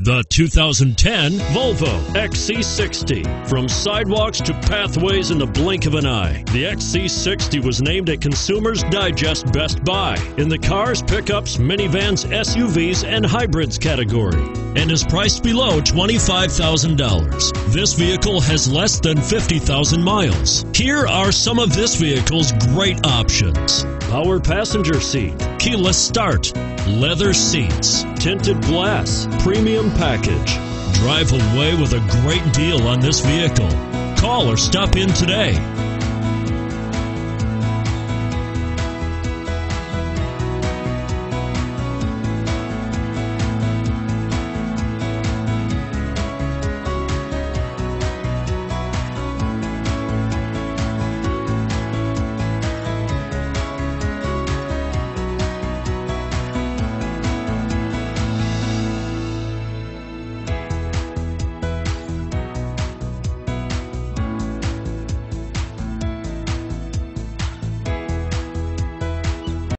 The 2010 Volvo XC60. From sidewalks to pathways in the blink of an eye, the XC60 was named a Consumer's Digest Best Buy in the cars, pickups, minivans, SUVs, and hybrids category and is priced below $25,000. This vehicle has less than 50,000 miles. Here are some of this vehicle's great options power passenger seat, keyless start, leather seats, tinted glass, premium package. Drive away with a great deal on this vehicle. Call or stop in today.